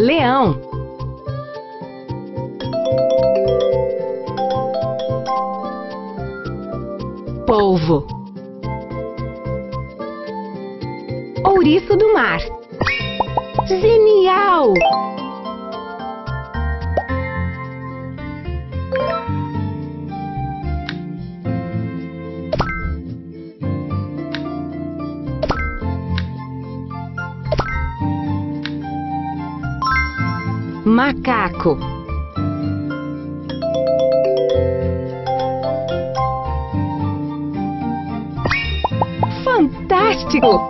Leão. Polvo. Ouriço do mar. Genial! Macaco. Fantástico!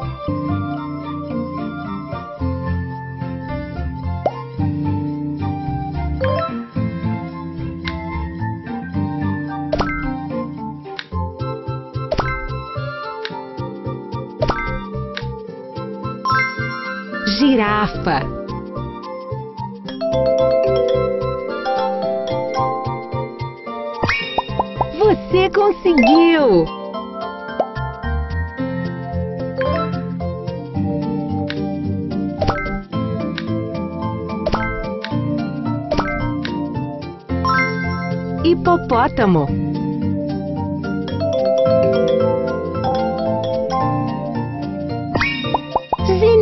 Girafa. Conseguiu! Hipopótamo. Genial!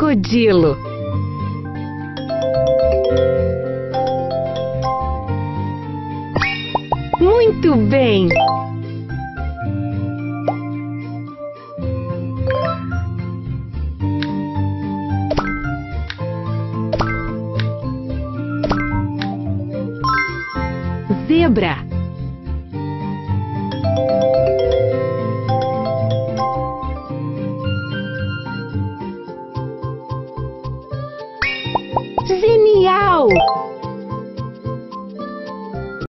crocodilo. Muito bem! Zebra. Woo!